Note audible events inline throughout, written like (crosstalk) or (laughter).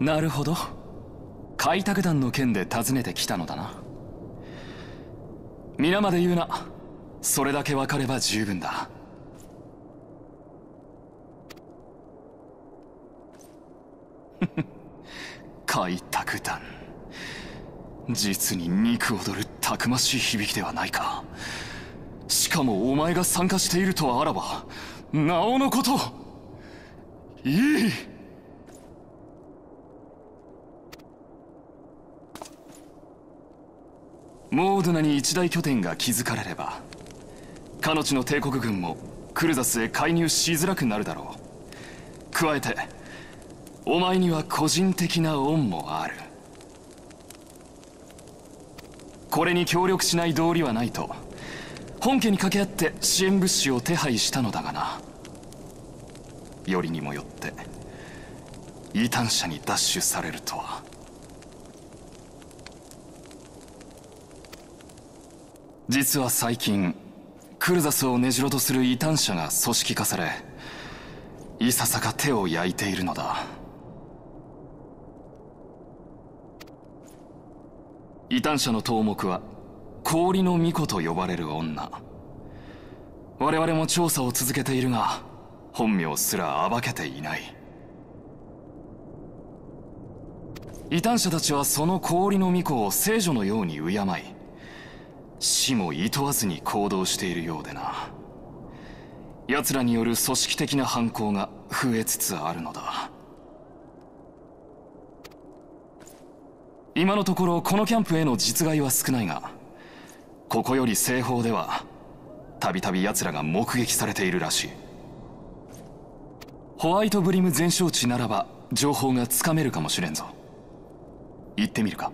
なるほど。開拓団の件で訪ねてきたのだな。皆まで言うな。それだけ分かれば十分だ。フ (laughs) フ開拓団。実に肉躍るたくましい響きではないか。しかもお前が参加しているとあらばなおのこと。いい。モードナに一大拠点が築かれれば彼女の帝国軍もクルザスへ介入しづらくなるだろう。加えてお前には個人的な恩もある。これに協力しない道理はないと本家に掛け合って支援物資を手配したのだがな。よりにもよって異端者に奪取されるとは。実は最近クルザスを根城とする異端者が組織化されいささか手を焼いているのだ。異端者の頭目は氷の巫女と呼ばれる女。我々も調査を続けているが本名すら暴けていない。異端者たちはその氷の巫女を聖女のように敬い死も厭わずに行動しているようでな。奴らによる組織的な犯行が増えつつあるのだ。今のところこのキャンプへの実害は少ないがここより西方ではたびたび奴らが目撃されているらしい。ホワイトブリム全焼地ならば情報がつかめるかもしれんぞ。行ってみるか。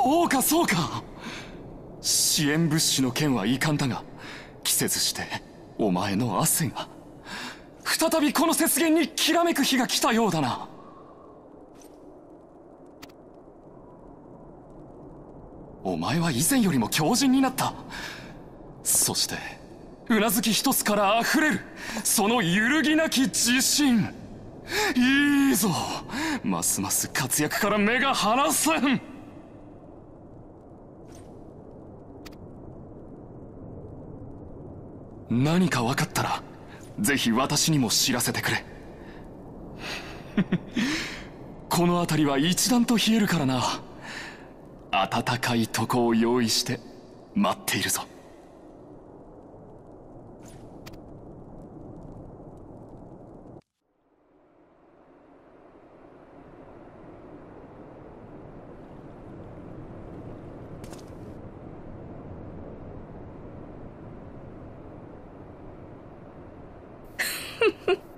そうかそうか。支援物資の件は遺憾だが季節してお前の汗が。再びこの雪原にきらめく日が来たようだな。お前は以前よりも強靭になった。そしてうなずき一つから溢れるその揺るぎなき自信。いいぞ。ますます活躍から目が離せん。何か分かったらぜひ私にも知らせてくれ。(laughs) この辺りは一段と冷えるからな。暖かいとこを用意して待っているぞ。(laughs)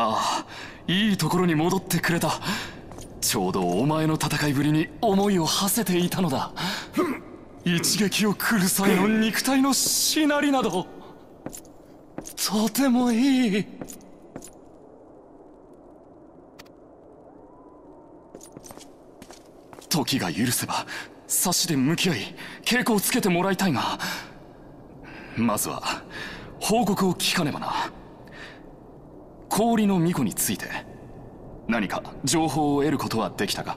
ああいいところに戻ってくれた。ちょうどお前の戦いぶりに思いを馳せていたのだ。(laughs) 一撃を来る際の肉体のしなりなどとてもいい。時が許せば差しで向き合い稽古をつけてもらいたいがまずは報告を聞かねばな。氷の巫女について何か情報を得ることはできたか？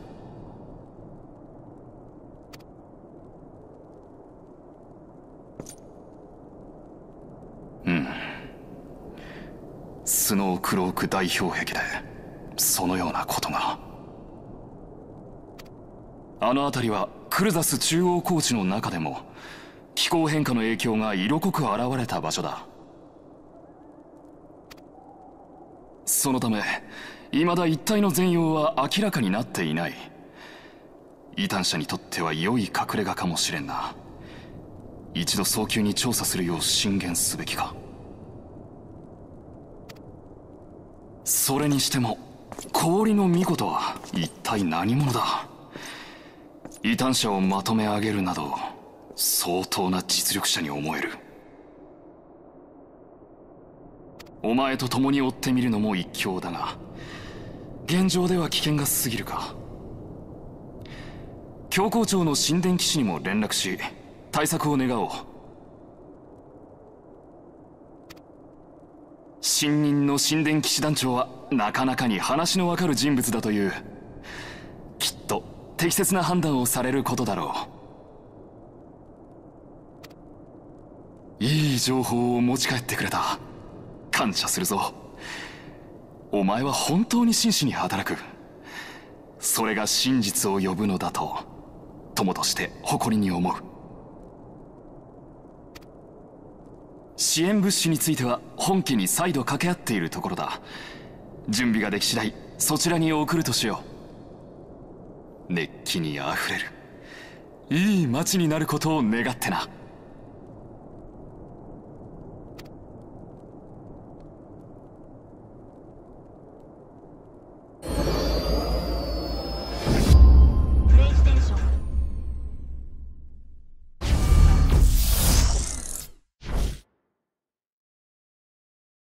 スノークローク代表壁でそのようなことが。あの辺りはクルザス中央高地の中でも気候変化の影響が色濃く現れた場所だ。そのため未だ一体の全容は明らかになっていない。異端者にとっては良い隠れ家かもしれんな。一度早急に調査するよう進言すべきか。それにしても氷の巫女とは一体何者だ？異端者をまとめ上げるなど相当な実力者に思える。お前と共に追ってみるのも一興だが現状では危険が過ぎるか。教皇庁の神殿騎士にも連絡し対策を願おう。新任の神殿騎士団長はなかなかに話のわかる人物だという。きっと適切な判断をされることだろう。いい情報を持ち帰ってくれた。感謝するぞ。お前は本当に真摯に働く。それが真実を呼ぶのだと友として誇りに思う。支援物資については本機に再度掛け合っているところだ。準備ができ次第そちらに送るとしよう。熱気にあふれる。いい街になることを願ってな。